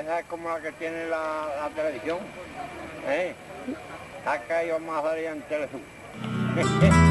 escena es como la que tiene la, televisión. ¿eh? Ha caído más allá en